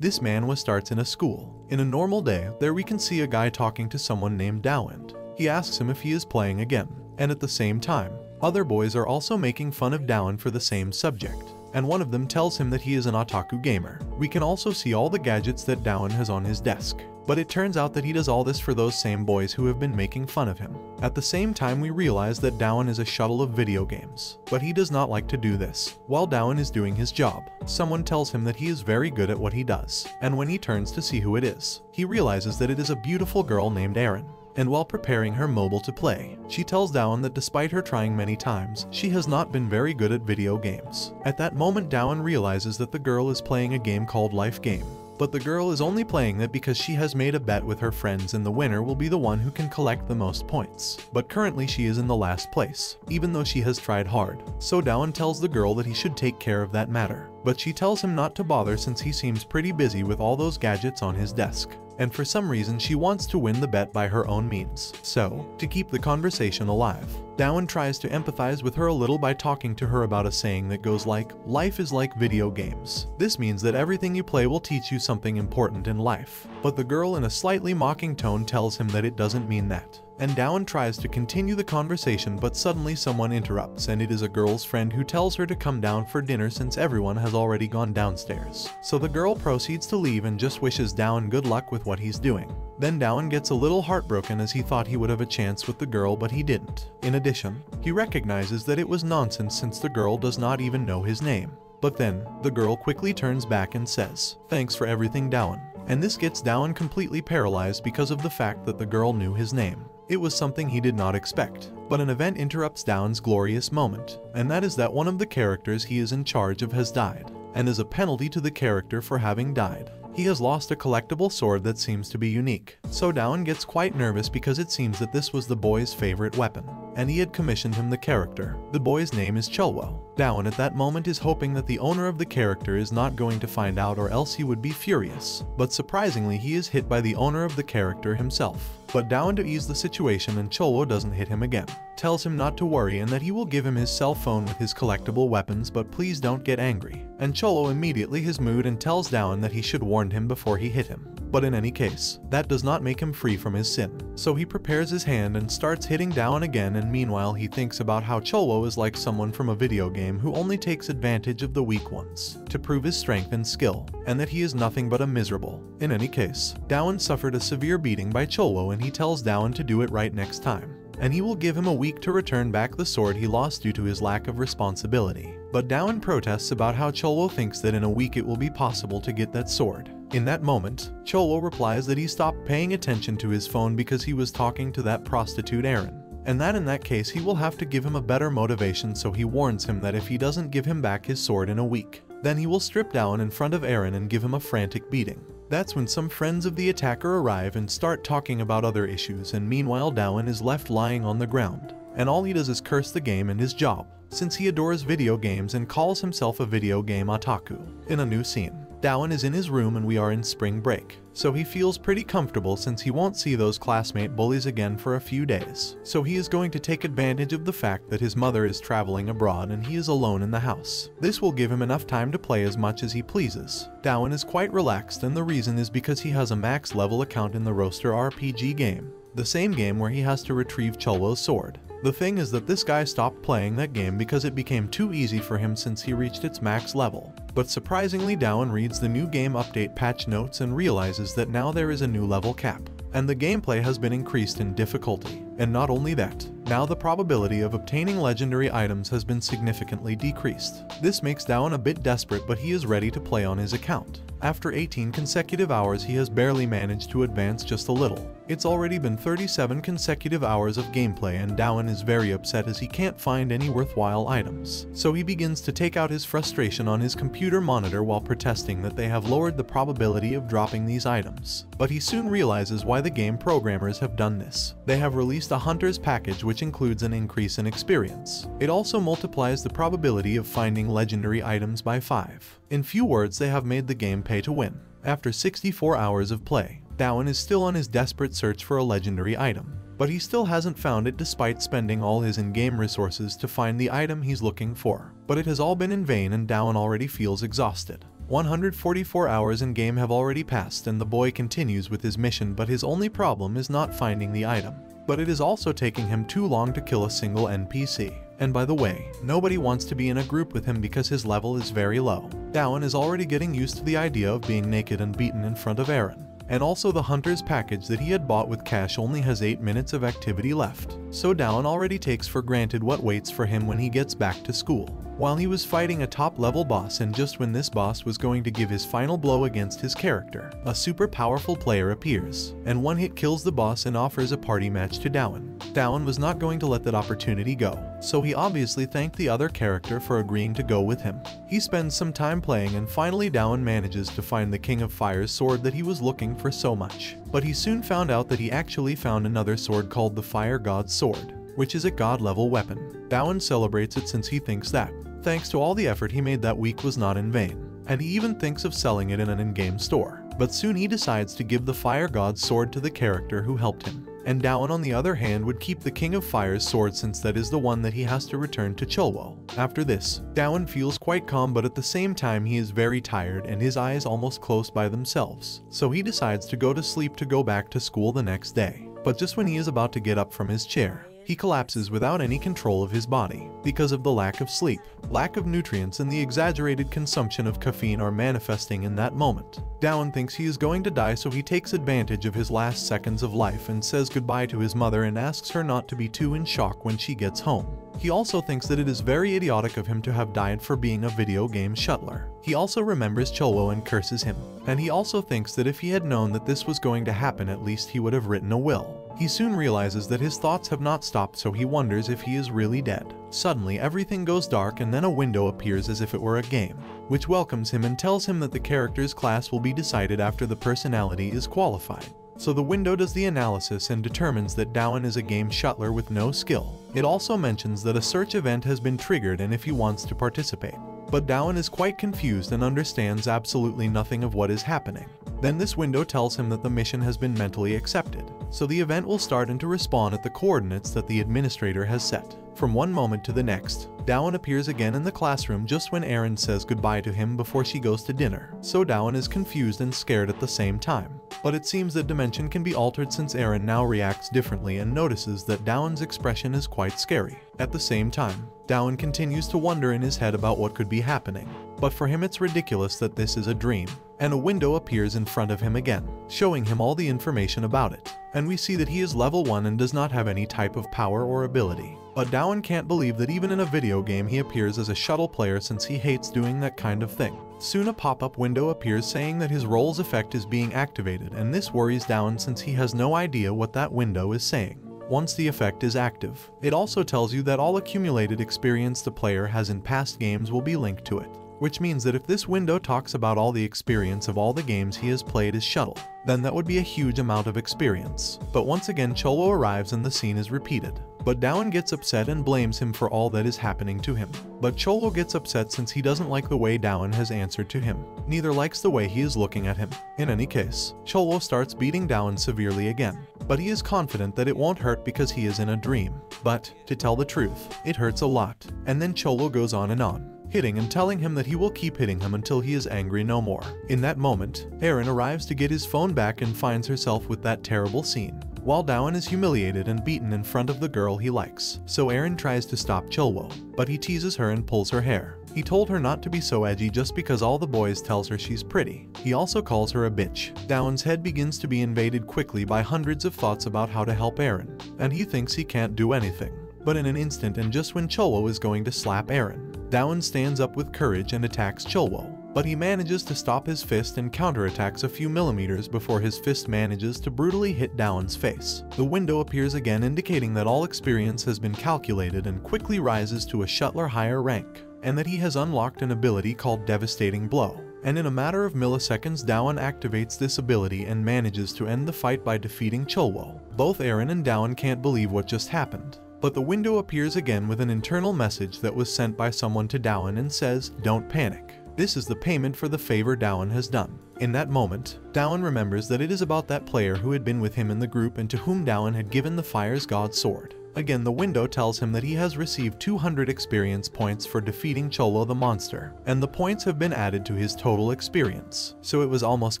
This man was starts in a school. In a normal day, there we can see a guy talking to someone named Dowand. He asks him if he is playing again, and at the same time, other boys are also making fun of Dowand for the same subject and one of them tells him that he is an otaku gamer. We can also see all the gadgets that Dowand has on his desk. But it turns out that he does all this for those same boys who have been making fun of him. At the same time we realize that Dowand is a shuttle of video games. But he does not like to do this. While Dowand is doing his job, someone tells him that he is very good at what he does. And when he turns to see who it is, he realizes that it is a beautiful girl named Erin and while preparing her mobile to play, she tells Dowand that despite her trying many times, she has not been very good at video games. At that moment Dowand realizes that the girl is playing a game called Life Game, but the girl is only playing that because she has made a bet with her friends and the winner will be the one who can collect the most points. But currently she is in the last place, even though she has tried hard. So Dowand tells the girl that he should take care of that matter. But she tells him not to bother since he seems pretty busy with all those gadgets on his desk and for some reason she wants to win the bet by her own means. So, to keep the conversation alive, Dowand tries to empathize with her a little by talking to her about a saying that goes like, life is like video games. This means that everything you play will teach you something important in life. But the girl in a slightly mocking tone tells him that it doesn't mean that and Dowand tries to continue the conversation but suddenly someone interrupts and it is a girl's friend who tells her to come down for dinner since everyone has already gone downstairs. So the girl proceeds to leave and just wishes Dowand good luck with what he's doing. Then Dowand gets a little heartbroken as he thought he would have a chance with the girl but he didn't. In addition, he recognizes that it was nonsense since the girl does not even know his name. But then, the girl quickly turns back and says, Thanks for everything Dowand. And this gets Dowand completely paralyzed because of the fact that the girl knew his name. It was something he did not expect, but an event interrupts Dowand's glorious moment, and that is that one of the characters he is in charge of has died, and as a penalty to the character for having died, he has lost a collectible sword that seems to be unique. So Dowand gets quite nervous because it seems that this was the boy's favorite weapon, and he had commissioned him the character. The boy's name is Chulwo. Dowand at that moment is hoping that the owner of the character is not going to find out or else he would be furious. But surprisingly he is hit by the owner of the character himself. But Dowand to ease the situation and Cholo doesn't hit him again. Tells him not to worry and that he will give him his cell phone with his collectible weapons but please don't get angry. And Cholo immediately his mood and tells Dowand that he should warn him before he hit him. But in any case, that does not make him free from his sin. So he prepares his hand and starts hitting Dowand again and meanwhile he thinks about how Cholo is like someone from a video game who only takes advantage of the weak ones to prove his strength and skill, and that he is nothing but a miserable. In any case, Dowand suffered a severe beating by Chulwo and he tells Dowand to do it right next time and he will give him a week to return back the sword he lost due to his lack of responsibility. But Dowand protests about how Chulwo thinks that in a week it will be possible to get that sword. In that moment, Chulwo replies that he stopped paying attention to his phone because he was talking to that prostitute Aaron and that in that case he will have to give him a better motivation so he warns him that if he doesn't give him back his sword in a week, then he will strip down in front of Aaron and give him a frantic beating. That's when some friends of the attacker arrive and start talking about other issues and meanwhile Dowand is left lying on the ground. And all he does is curse the game and his job, since he adores video games and calls himself a video game otaku. In a new scene, Dowand is in his room and we are in spring break, so he feels pretty comfortable since he won't see those classmate bullies again for a few days. So he is going to take advantage of the fact that his mother is traveling abroad and he is alone in the house. This will give him enough time to play as much as he pleases. Dowand is quite relaxed and the reason is because he has a max level account in the Roaster RPG game, the same game where he has to retrieve Chulwo's sword. The thing is that this guy stopped playing that game because it became too easy for him since he reached its max level. But surprisingly Dowand reads the new game update patch notes and realizes that now there is a new level cap, and the gameplay has been increased in difficulty. And not only that, now the probability of obtaining legendary items has been significantly decreased. This makes Dowand a bit desperate but he is ready to play on his account. After 18 consecutive hours he has barely managed to advance just a little. It's already been 37 consecutive hours of gameplay and Dowand is very upset as he can't find any worthwhile items. So he begins to take out his frustration on his computer monitor while protesting that they have lowered the probability of dropping these items. But he soon realizes why the game programmers have done this. They have released a hunter's package which includes an increase in experience. It also multiplies the probability of finding legendary items by 5. In few words, they have made the game pay to win. After 64 hours of play, Dowand is still on his desperate search for a legendary item, but he still hasn't found it despite spending all his in-game resources to find the item he's looking for. But it has all been in vain and Dowand already feels exhausted. 144 hours in game have already passed and the boy continues with his mission but his only problem is not finding the item. But it is also taking him too long to kill a single NPC. And by the way, nobody wants to be in a group with him because his level is very low. Dowan is already getting used to the idea of being naked and beaten in front of Aaron And also the hunter's package that he had bought with cash only has 8 minutes of activity left. So Dowan already takes for granted what waits for him when he gets back to school. While he was fighting a top level boss and just when this boss was going to give his final blow against his character, a super powerful player appears, and one hit kills the boss and offers a party match to Dowan. Dowan was not going to let that opportunity go, so he obviously thanked the other character for agreeing to go with him. He spends some time playing and finally Dowan manages to find the King of Fire's sword that he was looking for so much. But he soon found out that he actually found another sword called the Fire God's Sword, which is a god level weapon. Dowan celebrates it since he thinks that, thanks to all the effort he made that week was not in vain, and he even thinks of selling it in an in-game store. But soon he decides to give the Fire God's sword to the character who helped him. And Dowan on the other hand would keep the King of Fire's sword since that is the one that he has to return to Chilwo. After this, Dowan feels quite calm but at the same time he is very tired and his eyes almost close by themselves. So he decides to go to sleep to go back to school the next day. But just when he is about to get up from his chair, he collapses without any control of his body because of the lack of sleep, lack of nutrients and the exaggerated consumption of caffeine are manifesting in that moment. Dowan thinks he is going to die so he takes advantage of his last seconds of life and says goodbye to his mother and asks her not to be too in shock when she gets home. He also thinks that it is very idiotic of him to have died for being a video game shuttler. He also remembers Cholo and curses him, and he also thinks that if he had known that this was going to happen at least he would have written a will. He soon realizes that his thoughts have not stopped so he wonders if he is really dead. Suddenly everything goes dark and then a window appears as if it were a game, which welcomes him and tells him that the character's class will be decided after the personality is qualified. So the window does the analysis and determines that Dowan is a game shuttler with no skill. It also mentions that a search event has been triggered and if he wants to participate. But Dowan is quite confused and understands absolutely nothing of what is happening. Then this window tells him that the mission has been mentally accepted, so the event will start and to respawn at the coordinates that the administrator has set. From one moment to the next, Dowan appears again in the classroom just when Eren says goodbye to him before she goes to dinner, so Dowan is confused and scared at the same time. But it seems that dimension can be altered since Eren now reacts differently and notices that Dowan's expression is quite scary. At the same time, Dowan continues to wonder in his head about what could be happening, but for him it's ridiculous that this is a dream, and a window appears in front of him again, showing him all the information about it. And we see that he is level 1 and does not have any type of power or ability. But Dowan can't believe that even in a video game he appears as a shuttle player since he hates doing that kind of thing. Soon a pop-up window appears saying that his role's effect is being activated and this worries Dowan since he has no idea what that window is saying once the effect is active. It also tells you that all accumulated experience the player has in past games will be linked to it which means that if this window talks about all the experience of all the games he has played as Shuttle, then that would be a huge amount of experience. But once again Cholo arrives and the scene is repeated. But Dowan gets upset and blames him for all that is happening to him. But Cholo gets upset since he doesn't like the way Dowan has answered to him. Neither likes the way he is looking at him. In any case, Cholo starts beating Dowan severely again. But he is confident that it won't hurt because he is in a dream. But, to tell the truth, it hurts a lot. And then Cholo goes on and on hitting and telling him that he will keep hitting him until he is angry no more. In that moment, Eren arrives to get his phone back and finds herself with that terrible scene, while Dowan is humiliated and beaten in front of the girl he likes. So Eren tries to stop Chilwo, but he teases her and pulls her hair. He told her not to be so edgy just because all the boys tells her she's pretty. He also calls her a bitch. Dowan's head begins to be invaded quickly by hundreds of thoughts about how to help Eren, and he thinks he can't do anything. But in an instant and just when Cholo is going to slap Eren, Dowan stands up with courage and attacks Chilwo, but he manages to stop his fist and counterattacks a few millimeters before his fist manages to brutally hit Dowan's face. The window appears again indicating that all experience has been calculated and quickly rises to a Shuttler higher rank, and that he has unlocked an ability called Devastating Blow. And in a matter of milliseconds Dowan activates this ability and manages to end the fight by defeating Chilwo. Both Aaron and Dowan can't believe what just happened. But the window appears again with an internal message that was sent by someone to Dowan and says, don't panic. This is the payment for the favor Dowan has done. In that moment, Dowan remembers that it is about that player who had been with him in the group and to whom Dowan had given the Fire's God sword. Again, the window tells him that he has received 200 experience points for defeating Cholo the monster, and the points have been added to his total experience, so it was almost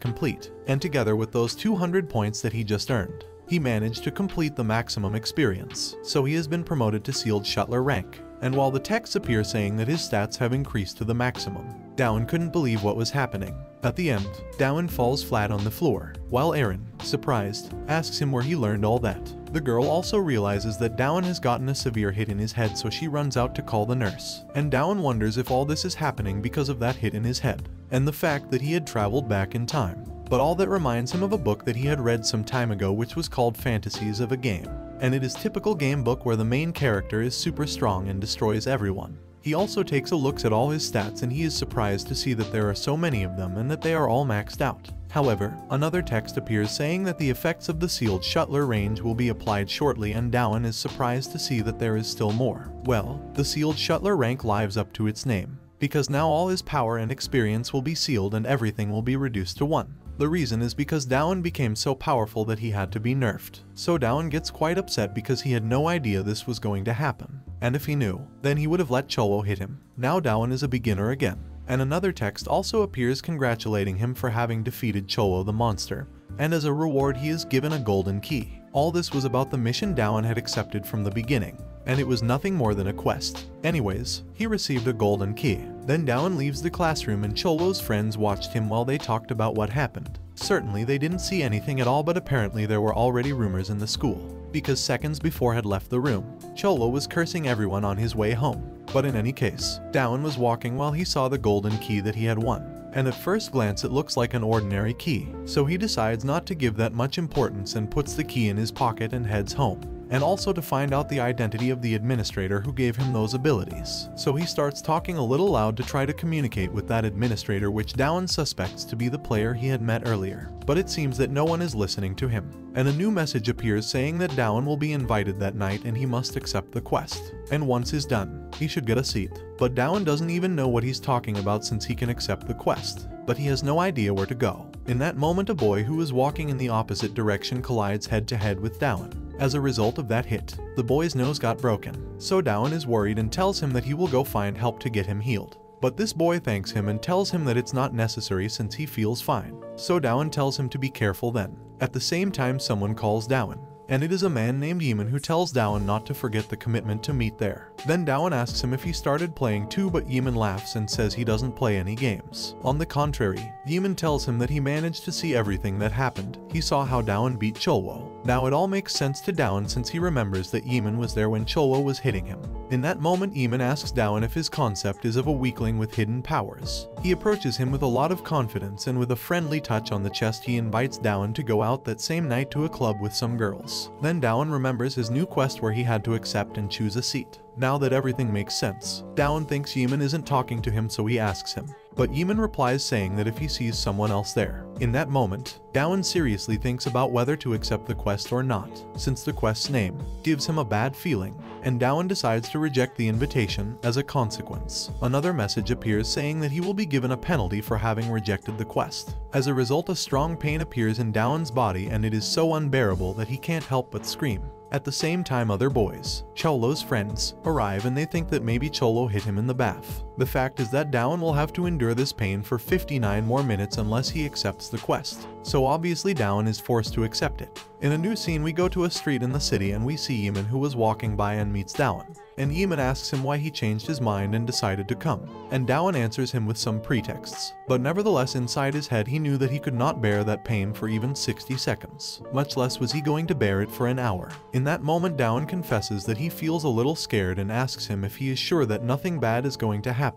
complete, and together with those 200 points that he just earned, he managed to complete the maximum experience, so he has been promoted to sealed shuttler rank. And while the texts appear saying that his stats have increased to the maximum, Dowan couldn't believe what was happening. At the end, Dowan falls flat on the floor, while Aaron, surprised, asks him where he learned all that. The girl also realizes that Dowan has gotten a severe hit in his head so she runs out to call the nurse. And Dowan wonders if all this is happening because of that hit in his head, and the fact that he had traveled back in time. But all that reminds him of a book that he had read some time ago which was called Fantasies of a Game. And it is typical game book where the main character is super strong and destroys everyone. He also takes a look at all his stats and he is surprised to see that there are so many of them and that they are all maxed out. However, another text appears saying that the effects of the sealed shuttler range will be applied shortly and Dowan is surprised to see that there is still more. Well, the sealed shuttler rank lives up to its name, because now all his power and experience will be sealed and everything will be reduced to 1. The reason is because Dowan became so powerful that he had to be nerfed. So Dowan gets quite upset because he had no idea this was going to happen. And if he knew, then he would have let Cholo hit him. Now Dowan is a beginner again. And another text also appears congratulating him for having defeated Cholo the monster. And as a reward he is given a golden key. All this was about the mission Dowan had accepted from the beginning and it was nothing more than a quest. Anyways, he received a golden key. Then Dowan leaves the classroom and Cholo's friends watched him while they talked about what happened. Certainly they didn't see anything at all but apparently there were already rumors in the school, because seconds before had left the room, Cholo was cursing everyone on his way home. But in any case, Dowan was walking while he saw the golden key that he had won and at first glance it looks like an ordinary key, so he decides not to give that much importance and puts the key in his pocket and heads home and also to find out the identity of the administrator who gave him those abilities. So he starts talking a little loud to try to communicate with that administrator which Dowan suspects to be the player he had met earlier. But it seems that no one is listening to him, and a new message appears saying that Dowan will be invited that night and he must accept the quest. And once he's done, he should get a seat. But Dowan doesn't even know what he's talking about since he can accept the quest, but he has no idea where to go. In that moment a boy who is walking in the opposite direction collides head to head with Dowan. As a result of that hit, the boy's nose got broken, so Dowan is worried and tells him that he will go find help to get him healed. But this boy thanks him and tells him that it's not necessary since he feels fine. So Dowan tells him to be careful then. At the same time someone calls Dowan, and it is a man named Yemen who tells Dowan not to forget the commitment to meet there. Then Dowan asks him if he started playing too but Yemen laughs and says he doesn't play any games. On the contrary, Yemen tells him that he managed to see everything that happened. He saw how Dowan beat Cholo. Now it all makes sense to Dowan since he remembers that Yemen was there when Cholo was hitting him. In that moment Yemen asks Dowan if his concept is of a weakling with hidden powers. He approaches him with a lot of confidence and with a friendly touch on the chest he invites Dowan to go out that same night to a club with some girls. Then Dowan remembers his new quest where he had to accept and choose a seat. Now that everything makes sense, Dowan thinks Yemen isn't talking to him so he asks him. But Yemen replies saying that if he sees someone else there. In that moment, Dowan seriously thinks about whether to accept the quest or not, since the quest's name gives him a bad feeling, and Dowan decides to reject the invitation as a consequence. Another message appears saying that he will be given a penalty for having rejected the quest. As a result a strong pain appears in Dowan's body and it is so unbearable that he can't help but scream. At the same time other boys, Cholo's friends, arrive and they think that maybe Cholo hit him in the bath. The fact is that Dowan will have to endure this pain for 59 more minutes unless he accepts the quest, so obviously Dowan is forced to accept it. In a new scene we go to a street in the city and we see Yemen who was walking by and meets Dowan and Yemen asks him why he changed his mind and decided to come, and Dowan answers him with some pretexts. But nevertheless inside his head he knew that he could not bear that pain for even 60 seconds, much less was he going to bear it for an hour. In that moment Dowan confesses that he feels a little scared and asks him if he is sure that nothing bad is going to happen.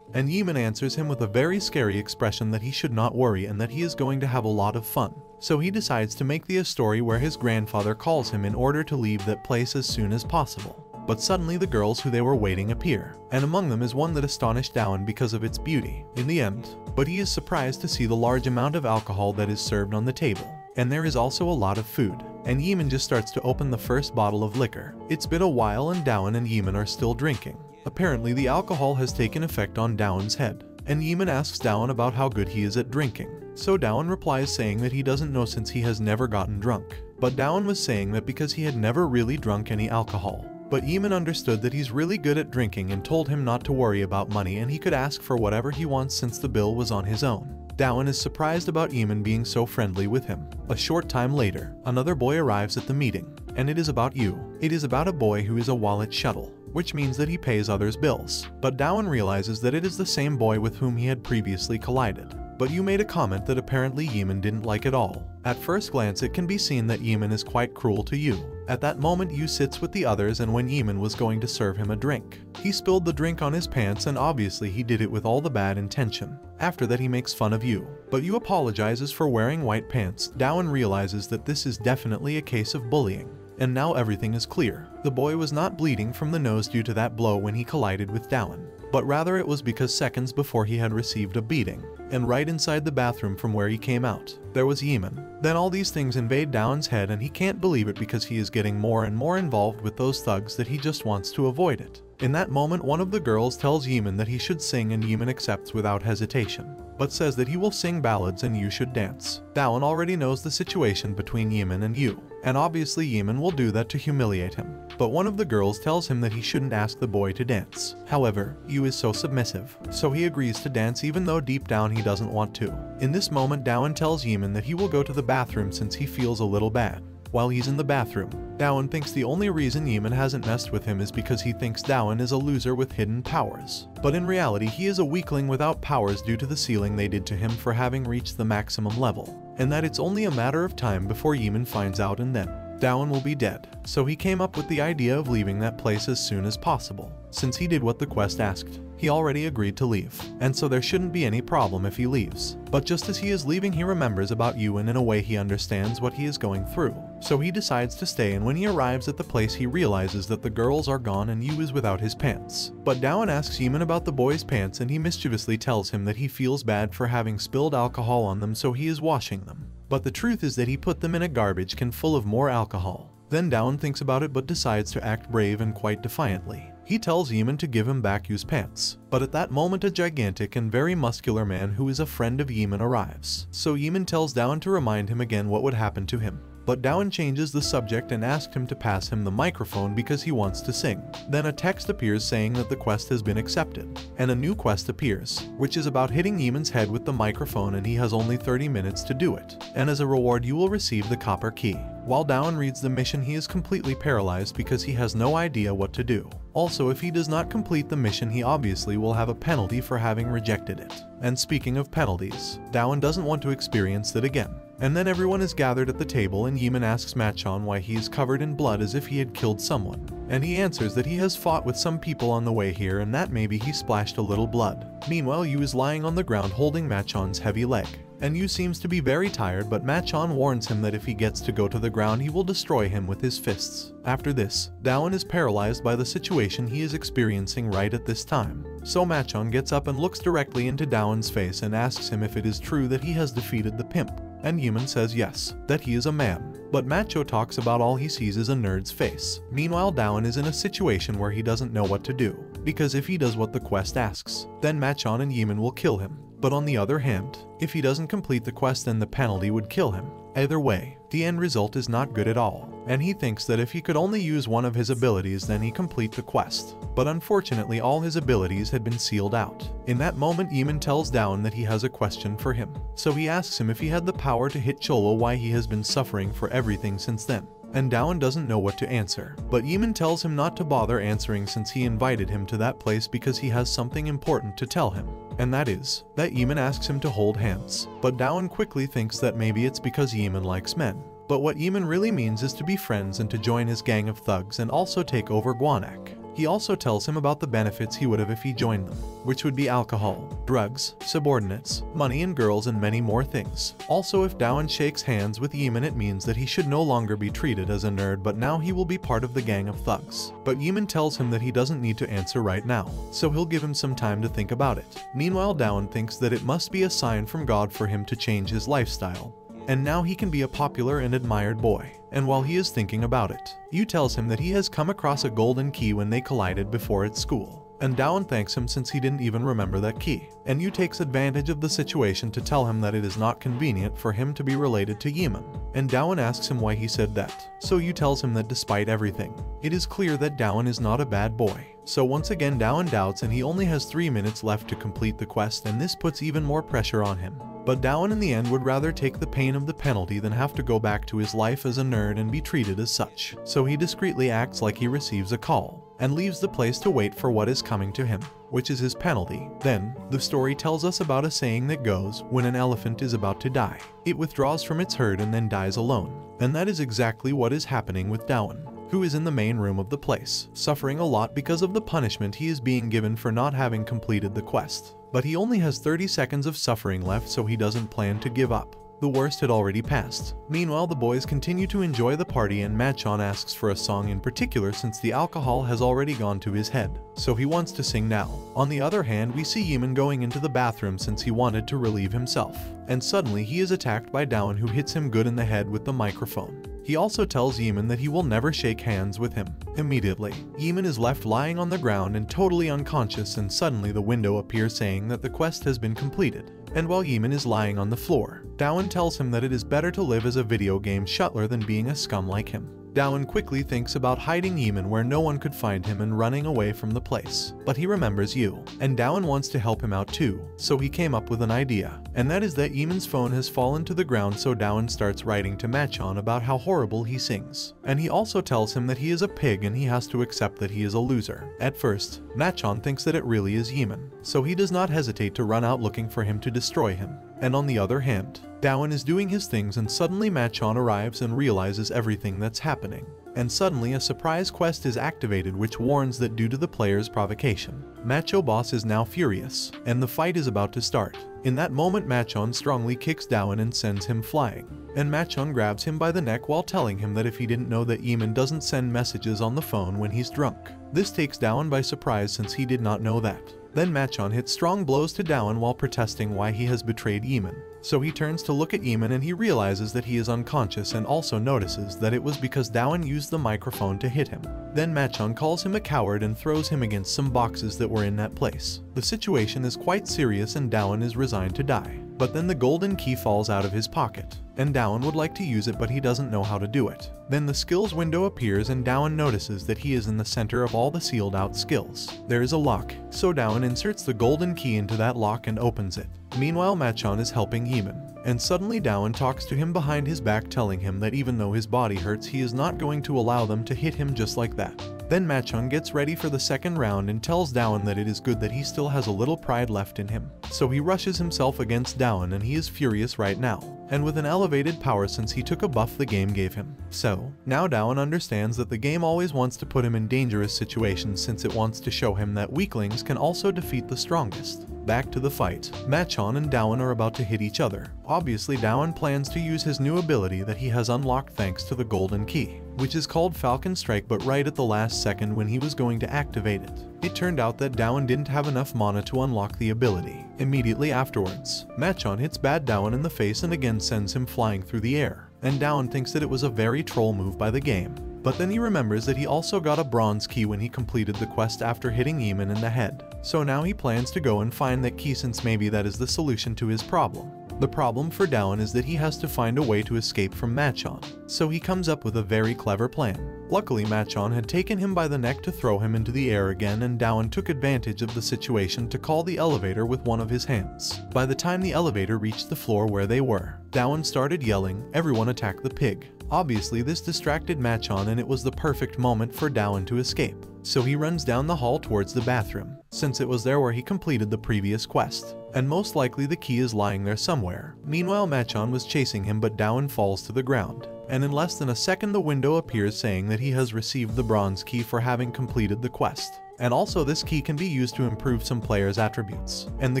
And Yemen answers him with a very scary expression that he should not worry and that he is going to have a lot of fun. So he decides to make the a story where his grandfather calls him in order to leave that place as soon as possible. But suddenly the girls who they were waiting appear, and among them is one that astonished Dowan because of its beauty, in the end, but he is surprised to see the large amount of alcohol that is served on the table. And there is also a lot of food, and Yemen just starts to open the first bottle of liquor. It's been a while and Dowan and Yemen are still drinking. Apparently the alcohol has taken effect on Dowan's head, and Yemen asks Dowan about how good he is at drinking. So Dowan replies saying that he doesn't know since he has never gotten drunk. But Dowan was saying that because he had never really drunk any alcohol, But Yemen understood that he's really good at drinking and told him not to worry about money and he could ask for whatever he wants since the bill was on his own. Dowan is surprised about Yemen being so friendly with him. A short time later, another boy arrives at the meeting, and it is about you. It is about a boy who is a wallet shuttle, which means that he pays others' bills. But Dowan realizes that it is the same boy with whom he had previously collided. But you made a comment that apparently Yemen didn't like at all. At first glance it can be seen that Yemen is quite cruel to you. At that moment Yu sits with the others and when Yemen was going to serve him a drink. He spilled the drink on his pants and obviously he did it with all the bad intention. After that he makes fun of you. But Yu apologizes for wearing white pants. Dowan realizes that this is definitely a case of bullying and now everything is clear. The boy was not bleeding from the nose due to that blow when he collided with Dowan, but rather it was because seconds before he had received a beating, and right inside the bathroom from where he came out, there was Yemen. Then all these things invade Dowan's head and he can't believe it because he is getting more and more involved with those thugs that he just wants to avoid it. In that moment one of the girls tells Yemen that he should sing and Yemen accepts without hesitation, but says that he will sing ballads and you should dance. Dowan already knows the situation between Yemen and Yu, and obviously Yemen will do that to humiliate him. But one of the girls tells him that he shouldn't ask the boy to dance. However, Yu is so submissive, so he agrees to dance even though deep down he doesn't want to. In this moment Dowan tells Yemen that he will go to the bathroom since he feels a little bad while he's in the bathroom. Dowan thinks the only reason Yemen hasn't messed with him is because he thinks Dowan is a loser with hidden powers. But in reality, he is a weakling without powers due to the sealing they did to him for having reached the maximum level, and that it's only a matter of time before Yemen finds out and then Dowan will be dead, so he came up with the idea of leaving that place as soon as possible, since he did what the quest asked. He already agreed to leave, and so there shouldn't be any problem if he leaves. But just as he is leaving he remembers about and in a way he understands what he is going through. So he decides to stay and when he arrives at the place he realizes that the girls are gone and Yu is without his pants. But Dowan asks Yemen about the boy's pants and he mischievously tells him that he feels bad for having spilled alcohol on them so he is washing them. But the truth is that he put them in a garbage can full of more alcohol. Then Dowan thinks about it but decides to act brave and quite defiantly. He tells Yemen to give him back Yu's pants, but at that moment a gigantic and very muscular man who is a friend of Yemen arrives. So Yemen tells Dowan to remind him again what would happen to him but Dowan changes the subject and asks him to pass him the microphone because he wants to sing. Then a text appears saying that the quest has been accepted, and a new quest appears, which is about hitting Yemen's head with the microphone and he has only 30 minutes to do it, and as a reward you will receive the copper key. While Dowan reads the mission he is completely paralyzed because he has no idea what to do. Also if he does not complete the mission he obviously will have a penalty for having rejected it. And speaking of penalties, Dowan doesn't want to experience it again. And then everyone is gathered at the table and Yemen asks Machon why he is covered in blood as if he had killed someone. And he answers that he has fought with some people on the way here and that maybe he splashed a little blood. Meanwhile Yu is lying on the ground holding Machon's heavy leg and Yu seems to be very tired but Machon warns him that if he gets to go to the ground he will destroy him with his fists. After this, Dowan is paralyzed by the situation he is experiencing right at this time. So Machon gets up and looks directly into Dowan's face and asks him if it is true that he has defeated the pimp. And Yemen says yes, that he is a man. But Macho talks about all he sees is a nerd's face. Meanwhile Dowan is in a situation where he doesn't know what to do, because if he does what the quest asks, then Machon and Yemen will kill him. But on the other hand, if he doesn't complete the quest then the penalty would kill him. Either way, the end result is not good at all, and he thinks that if he could only use one of his abilities then he complete the quest. But unfortunately all his abilities had been sealed out. In that moment Eamon tells Dowan that he has a question for him, so he asks him if he had the power to hit Cholo why he has been suffering for everything since then and Dowan doesn't know what to answer. But Yemen tells him not to bother answering since he invited him to that place because he has something important to tell him. And that is, that Yemen asks him to hold hands. But Dowan quickly thinks that maybe it's because Yemen likes men. But what Yemen really means is to be friends and to join his gang of thugs and also take over Guanak. He also tells him about the benefits he would have if he joined them, which would be alcohol, drugs, subordinates, money and girls and many more things. Also if Dowan shakes hands with Yemen it means that he should no longer be treated as a nerd but now he will be part of the gang of thugs. But Yemen tells him that he doesn't need to answer right now, so he'll give him some time to think about it. Meanwhile Dowan thinks that it must be a sign from God for him to change his lifestyle, and now he can be a popular and admired boy. And while he is thinking about it, Yu tells him that he has come across a golden key when they collided before at school, and Dowan thanks him since he didn't even remember that key. And Yu takes advantage of the situation to tell him that it is not convenient for him to be related to Yimin, and Dowan asks him why he said that. So Yu tells him that despite everything, it is clear that Dowan is not a bad boy. So once again Dowan doubts and he only has 3 minutes left to complete the quest and this puts even more pressure on him. But Dowan in the end would rather take the pain of the penalty than have to go back to his life as a nerd and be treated as such. So he discreetly acts like he receives a call and leaves the place to wait for what is coming to him, which is his penalty. Then, the story tells us about a saying that goes, when an elephant is about to die, it withdraws from its herd and then dies alone. And that is exactly what is happening with Dowan who is in the main room of the place, suffering a lot because of the punishment he is being given for not having completed the quest. But he only has 30 seconds of suffering left so he doesn't plan to give up. The worst had already passed. Meanwhile, the boys continue to enjoy the party and Machon asks for a song in particular since the alcohol has already gone to his head, so he wants to sing now. On the other hand, we see Yimin going into the bathroom since he wanted to relieve himself, and suddenly he is attacked by Dowan who hits him good in the head with the microphone. He also tells Yimin that he will never shake hands with him. Immediately, Yimin is left lying on the ground and totally unconscious and suddenly the window appears saying that the quest has been completed and while Yimin is lying on the floor, Dowan tells him that it is better to live as a video game shuttler than being a scum like him. Dowan quickly thinks about hiding Yimin where no one could find him and running away from the place. But he remembers Yu, and Dowan wants to help him out too, so he came up with an idea. And that is that Yimin's phone has fallen to the ground so Dowan starts writing to Machon about how horrible he sings. And he also tells him that he is a pig and he has to accept that he is a loser. At first, Machon thinks that it really is Yimin, so he does not hesitate to run out looking for him to destroy him. And on the other hand, Dowan is doing his things and suddenly Machon arrives and realizes everything that's happening. And suddenly a surprise quest is activated which warns that due to the player's provocation, Macho Boss is now furious, and the fight is about to start. In that moment Machon strongly kicks Dowan and sends him flying, and Machon grabs him by the neck while telling him that if he didn't know that Yimin doesn't send messages on the phone when he's drunk. This takes Dowan by surprise since he did not know that. Then Machon hits strong blows to Dowan while protesting why he has betrayed Yimin. So he turns to look at Yimin and he realizes that he is unconscious and also notices that it was because Dowan used the microphone to hit him. Then Machon calls him a coward and throws him against some boxes that were in that place. The situation is quite serious and Dowan is resigned to die. But then the golden key falls out of his pocket, and Dowan would like to use it but he doesn't know how to do it. Then the skills window appears and Dowan notices that he is in the center of all the sealed out skills. There is a lock, so Dowan inserts the golden key into that lock and opens it. Meanwhile Machon is helping Yimin, and suddenly Dowan talks to him behind his back telling him that even though his body hurts he is not going to allow them to hit him just like that. Then Machon gets ready for the second round and tells Dowan that it is good that he still has a little pride left in him. So he rushes himself against Dowan and he is furious right now, and with an elevated power since he took a buff the game gave him. So, now Dowan understands that the game always wants to put him in dangerous situations since it wants to show him that weaklings can also defeat the strongest. Back to the fight. Machon and Dowan are about to hit each other. Obviously Dowan plans to use his new ability that he has unlocked thanks to the golden key, which is called Falcon Strike but right at the last second when he was going to activate it. It turned out that Dowan didn't have enough mana to unlock the ability. Immediately afterwards, Machon hits Bad Dowan in the face and again sends him flying through the air, and Dowan thinks that it was a very troll move by the game. But then he remembers that he also got a bronze key when he completed the quest after hitting Yimin in the head. So now he plans to go and find that key since maybe that is the solution to his problem. The problem for Dowan is that he has to find a way to escape from Machon, so he comes up with a very clever plan. Luckily Machon had taken him by the neck to throw him into the air again and Dowan took advantage of the situation to call the elevator with one of his hands. By the time the elevator reached the floor where they were, Dowan started yelling, everyone attack the pig. Obviously this distracted Machon and it was the perfect moment for Dowan to escape. So he runs down the hall towards the bathroom, since it was there where he completed the previous quest. And most likely the key is lying there somewhere. Meanwhile Machon was chasing him but Dowan falls to the ground. And in less than a second the window appears saying that he has received the bronze key for having completed the quest. And also this key can be used to improve some players' attributes. And the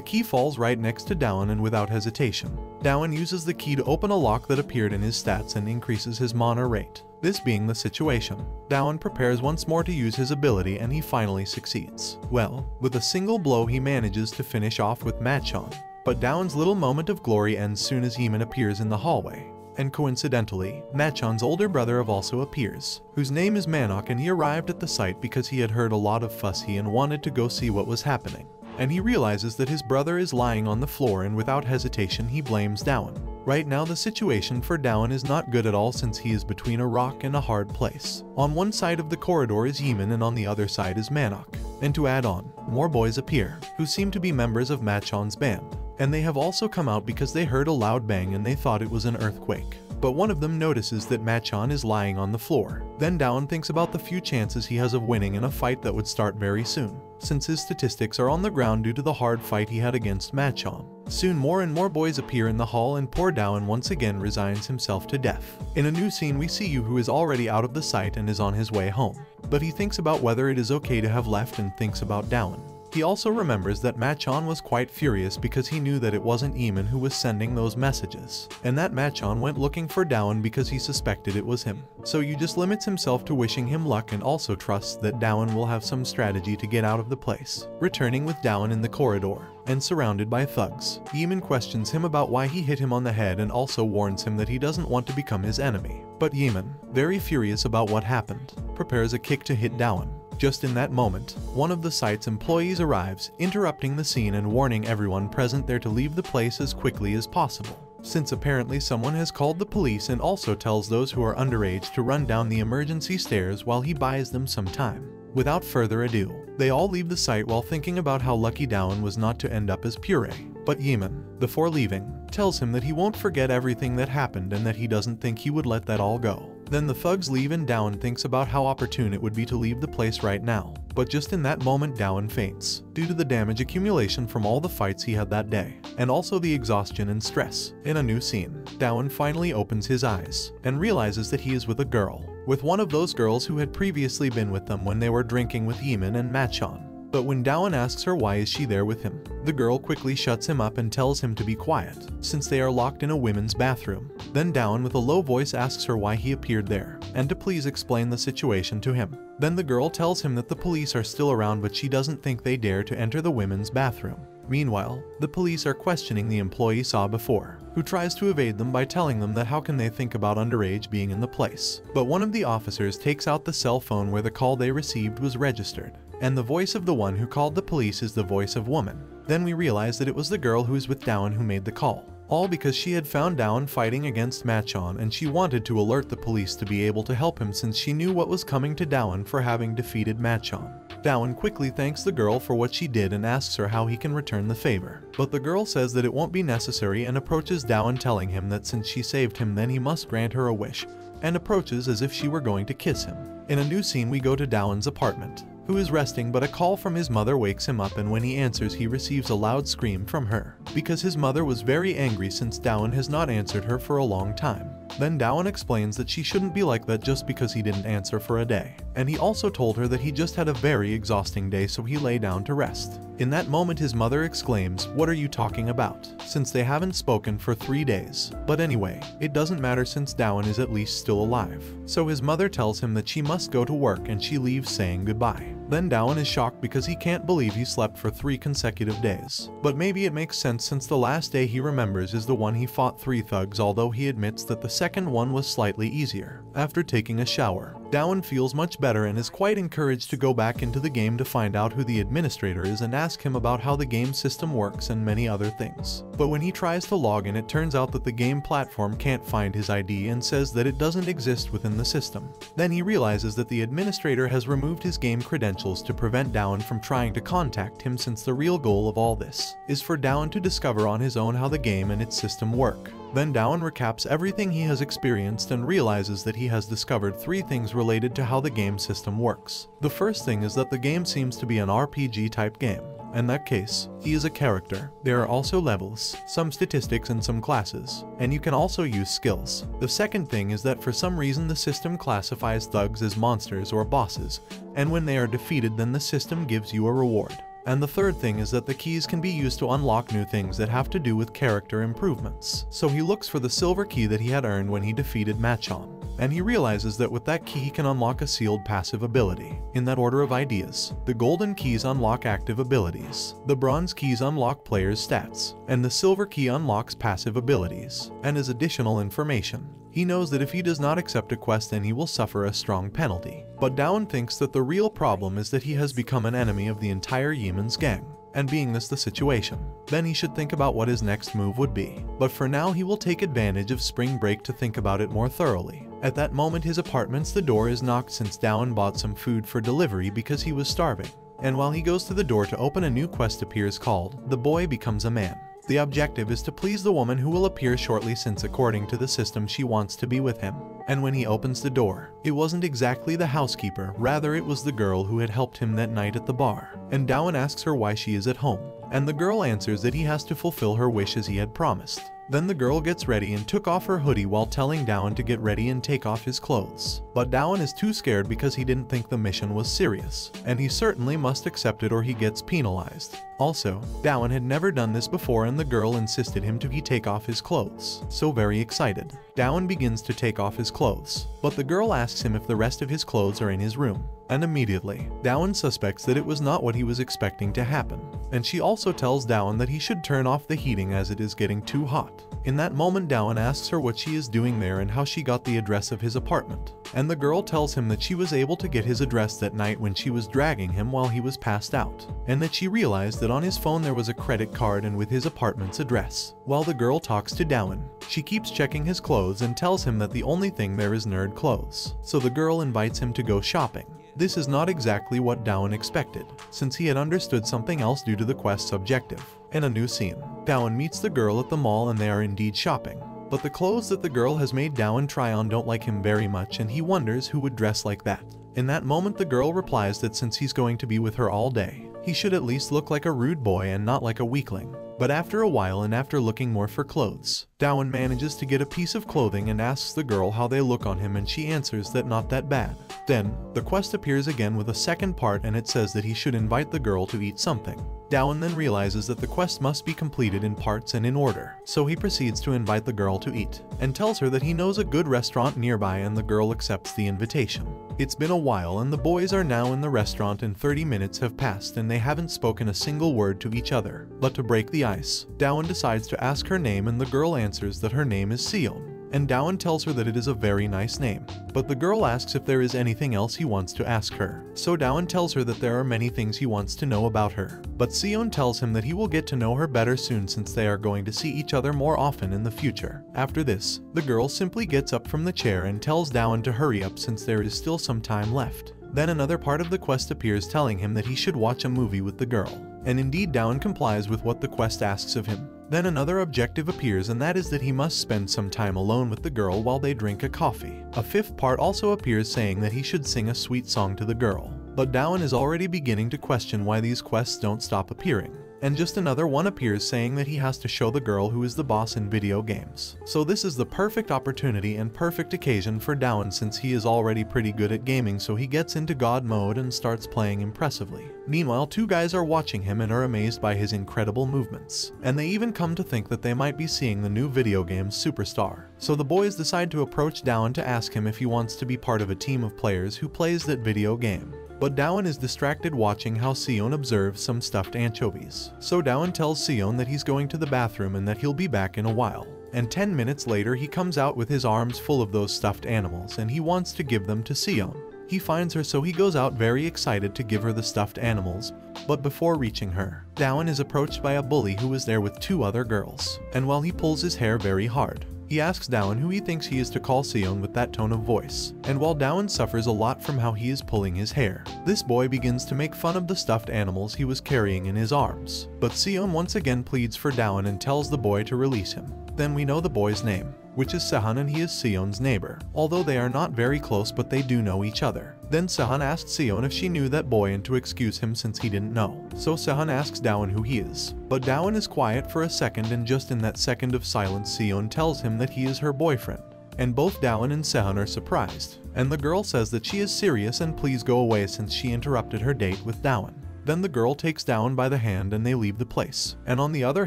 key falls right next to Dowan and without hesitation. Dowan uses the key to open a lock that appeared in his stats and increases his mana rate. This being the situation, Dowan prepares once more to use his ability and he finally succeeds. Well, with a single blow he manages to finish off with Machon. But Dowan's little moment of glory ends soon as Yimin appears in the hallway. and coincidentally, Machon's older brother of also appears, whose name is Manok and he arrived at the site because he had heard a lot of fussy and wanted to go see what was happening. And he realizes that his brother is lying on the floor and without hesitation he blames Dowan. Right now the situation for Dowan is not good at all since he is between a rock and a hard place. On one side of the corridor is Yemen and on the other side is Manok. And to add on, more boys appear, who seem to be members of Machon's band. And they have also come out because they heard a loud bang and they thought it was an earthquake. But one of them notices that Machon is lying on the floor. Then Dowan thinks about the few chances he has of winning in a fight that would start very soon, since his statistics are on the ground due to the hard fight he had against Machon. Soon more and more boys appear in the hall and poor Dowan once again resigns himself to death. In a new scene we see Yu who is already out of the site and is on his way home. But he thinks about whether it is okay to have left and thinks about Dowan. He also remembers that Machon was quite furious because he knew that it wasn't Eamon who was sending those messages, and that Machon went looking for Dowan because he suspected it was him. So Yu just limits himself to wishing him luck and also trusts that Dowan will have some strategy to get out of the place, returning with Dowan in the corridor and surrounded by thugs. Yemen questions him about why he hit him on the head and also warns him that he doesn't want to become his enemy. But Yemen, very furious about what happened, prepares a kick to hit Dowan. Just in that moment, one of the site's employees arrives, interrupting the scene and warning everyone present there to leave the place as quickly as possible since apparently someone has called the police and also tells those who are underage to run down the emergency stairs while he buys them some time. Without further ado, they all leave the site while thinking about how lucky Dowan was not to end up as puree. But Yemen, before leaving, tells him that he won't forget everything that happened and that he doesn't think he would let that all go. Then the thugs leave and Dowan thinks about how opportune it would be to leave the place right now. But just in that moment Dowan faints, due to the damage accumulation from all the fights he had that day, and also the exhaustion and stress. In a new scene, Dowan finally opens his eyes, and realizes that he is with a girl, with one of those girls who had previously been with them when they were drinking with Yemen and Machon. But when Dowan asks her why is she there with him, the girl quickly shuts him up and tells him to be quiet, since they are locked in a women's bathroom. Then Dowan with a low voice asks her why he appeared there, and to please explain the situation to him. Then the girl tells him that the police are still around but she doesn't think they dare to enter the women's bathroom. Meanwhile, the police are questioning the employee saw before, who tries to evade them by telling them that how can they think about underage being in the place. But one of the officers takes out the cell phone where the call they received was registered, and the voice of the one who called the police is the voice of woman. Then we realize that it was the girl who was with Dowan who made the call. All because she had found Dowan fighting against Machon and she wanted to alert the police to be able to help him since she knew what was coming to Dowan for having defeated Machon. Dowan quickly thanks the girl for what she did and asks her how he can return the favor. But the girl says that it won't be necessary and approaches Dowan telling him that since she saved him then he must grant her a wish, and approaches as if she were going to kiss him. In a new scene we go to Dowan's apartment who is resting but a call from his mother wakes him up and when he answers he receives a loud scream from her, because his mother was very angry since Dowan has not answered her for a long time. Then Dowan explains that she shouldn't be like that just because he didn't answer for a day, and he also told her that he just had a very exhausting day so he lay down to rest. In that moment his mother exclaims, what are you talking about, since they haven't spoken for three days. But anyway, it doesn't matter since Dowan is at least still alive. So his mother tells him that she must go to work and she leaves saying goodbye. Then Dowan is shocked because he can't believe he slept for three consecutive days. But maybe it makes sense since the last day he remembers is the one he fought three thugs although he admits that the second one was slightly easier. After taking a shower, Dowan feels much better and is quite encouraged to go back into the game to find out who the administrator is and ask him about how the game system works and many other things. But when he tries to log in it turns out that the game platform can't find his ID and says that it doesn't exist within the system. Then he realizes that the administrator has removed his game credentials to prevent Dowan from trying to contact him since the real goal of all this is for Dowan to discover on his own how the game and its system work. Then Dowan recaps everything he has experienced and realizes that he has discovered three things related to how the game system works. The first thing is that the game seems to be an RPG type game. In that case, he is a character. There are also levels, some statistics and some classes, and you can also use skills. The second thing is that for some reason the system classifies thugs as monsters or bosses, and when they are defeated then the system gives you a reward. And the third thing is that the keys can be used to unlock new things that have to do with character improvements. So he looks for the silver key that he had earned when he defeated Machon and he realizes that with that key he can unlock a sealed passive ability. In that order of ideas, the golden keys unlock active abilities, the bronze keys unlock players' stats, and the silver key unlocks passive abilities. And as additional information, he knows that if he does not accept a quest then he will suffer a strong penalty. But Dowan thinks that the real problem is that he has become an enemy of the entire Yemen's gang. And being this the situation, then he should think about what his next move would be. But for now he will take advantage of spring break to think about it more thoroughly. At that moment his apartment's the door is knocked since Dowan bought some food for delivery because he was starving. And while he goes to the door to open a new quest appears called, The Boy Becomes a Man. The objective is to please the woman who will appear shortly since according to the system she wants to be with him. And when he opens the door, it wasn't exactly the housekeeper, rather it was the girl who had helped him that night at the bar. And Dowan asks her why she is at home, and the girl answers that he has to fulfill her wish as he had promised. Then the girl gets ready and took off her hoodie while telling Dowan to get ready and take off his clothes. But Dowan is too scared because he didn't think the mission was serious, and he certainly must accept it or he gets penalized. Also, Dowan had never done this before and the girl insisted him to he take off his clothes, so very excited. Dowan begins to take off his clothes, but the girl asks him if the rest of his clothes are in his room. And immediately, Dowan suspects that it was not what he was expecting to happen. And she also tells Dowan that he should turn off the heating as it is getting too hot. In that moment Dowan asks her what she is doing there and how she got the address of his apartment. And the girl tells him that she was able to get his address that night when she was dragging him while he was passed out. And that she realized that on his phone there was a credit card and with his apartment's address. While the girl talks to Dowan, she keeps checking his clothes and tells him that the only thing there is nerd clothes. So the girl invites him to go shopping. This is not exactly what Dowan expected, since he had understood something else due to the quest's objective. In a new scene, Dowan meets the girl at the mall and they are indeed shopping. But the clothes that the girl has made Dowan try on don't like him very much and he wonders who would dress like that. In that moment the girl replies that since he's going to be with her all day, he should at least look like a rude boy and not like a weakling. But after a while and after looking more for clothes, Dowan manages to get a piece of clothing and asks the girl how they look on him and she answers that not that bad. Then, the quest appears again with a second part and it says that he should invite the girl to eat something. Dowan then realizes that the quest must be completed in parts and in order, so he proceeds to invite the girl to eat, and tells her that he knows a good restaurant nearby and the girl accepts the invitation. It's been a while and the boys are now in the restaurant and 30 minutes have passed and they haven't spoken a single word to each other. But to break the ice, Dowan decides to ask her name and the girl answers that her name is Seon. and Dowan tells her that it is a very nice name. But the girl asks if there is anything else he wants to ask her. So Dowan tells her that there are many things he wants to know about her. But Sion tells him that he will get to know her better soon since they are going to see each other more often in the future. After this, the girl simply gets up from the chair and tells Dowan to hurry up since there is still some time left. Then another part of the quest appears telling him that he should watch a movie with the girl. And indeed Dowan complies with what the quest asks of him. Then another objective appears and that is that he must spend some time alone with the girl while they drink a coffee. A fifth part also appears saying that he should sing a sweet song to the girl. But Dowan is already beginning to question why these quests don't stop appearing and just another one appears saying that he has to show the girl who is the boss in video games. So this is the perfect opportunity and perfect occasion for Dowan since he is already pretty good at gaming so he gets into god mode and starts playing impressively. Meanwhile, two guys are watching him and are amazed by his incredible movements, and they even come to think that they might be seeing the new video game Superstar. So the boys decide to approach Dowan to ask him if he wants to be part of a team of players who plays that video game. But Dowan is distracted watching how Sion observes some stuffed anchovies. So Dowan tells Sion that he's going to the bathroom and that he'll be back in a while. And 10 minutes later he comes out with his arms full of those stuffed animals and he wants to give them to Sion. He finds her so he goes out very excited to give her the stuffed animals, but before reaching her, Dowan is approached by a bully who is there with two other girls, and while he pulls his hair very hard, he asks Dowan who he thinks he is to call Sion with that tone of voice, and while Dowan suffers a lot from how he is pulling his hair, this boy begins to make fun of the stuffed animals he was carrying in his arms. But Sion once again pleads for Dowan and tells the boy to release him. Then we know the boy's name, which is Sehan and he is Sion's neighbor, although they are not very close but they do know each other. Then Sehan asked Sion if she knew that boy and to excuse him since he didn't know. So Sehan asks Dowan who he is. But Dowan is quiet for a second and just in that second of silence Sion tells him that he is her boyfriend. And both Dowan and Sehan are surprised. And the girl says that she is serious and please go away since she interrupted her date with Dowan. Then the girl takes Dowan by the hand and they leave the place. And on the other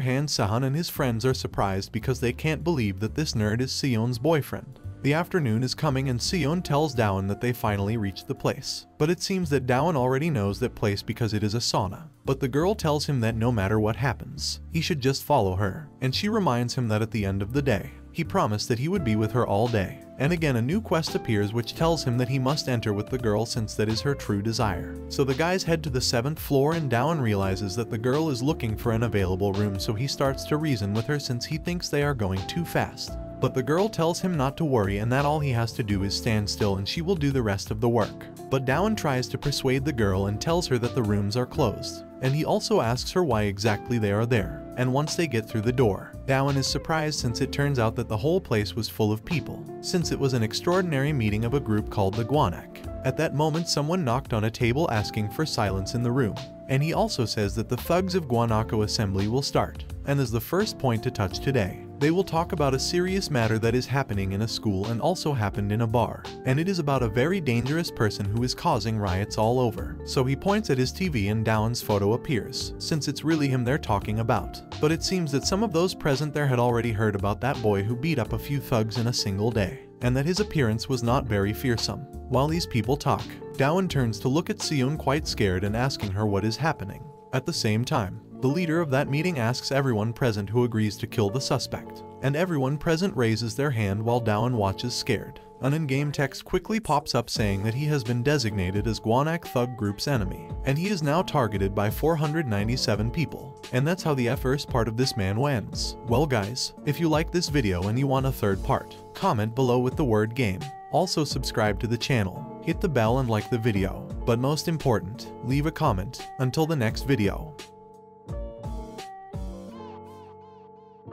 hand, Sehan and his friends are surprised because they can't believe that this nerd is Sion's boyfriend. The afternoon is coming and Sion tells Dowan that they finally reached the place. But it seems that Dowan already knows that place because it is a sauna. But the girl tells him that no matter what happens, he should just follow her. And she reminds him that at the end of the day, he promised that he would be with her all day. And again a new quest appears which tells him that he must enter with the girl since that is her true desire. So the guys head to the 7th floor and Dowan realizes that the girl is looking for an available room so he starts to reason with her since he thinks they are going too fast. But the girl tells him not to worry and that all he has to do is stand still and she will do the rest of the work. But Dowan tries to persuade the girl and tells her that the rooms are closed. And he also asks her why exactly they are there. And once they get through the door, Dowan is surprised since it turns out that the whole place was full of people, since it was an extraordinary meeting of a group called the Guanak. At that moment someone knocked on a table asking for silence in the room, and he also says that the thugs of Guanaco assembly will start, and is the first point to touch today, they will talk about a serious matter that is happening in a school and also happened in a bar, and it is about a very dangerous person who is causing riots all over. So he points at his TV and Dowan's photo appears, since it's really him they're talking about. But it seems that some of those present there had already heard about that boy who beat up a few thugs in a single day, and that his appearance was not very fearsome. While these people talk, Dowan turns to look at Sion quite scared and asking her what is happening. At the same time, the leader of that meeting asks everyone present who agrees to kill the suspect, and everyone present raises their hand while Dowan watches scared. An in-game text quickly pops up saying that he has been designated as Guanak Thug Group's enemy, and he is now targeted by 497 people. And that's how the first part of this man ends. Well guys, if you like this video and you want a third part, comment below with the word game. Also subscribe to the channel, hit the bell and like the video. But most important, leave a comment. Until the next video.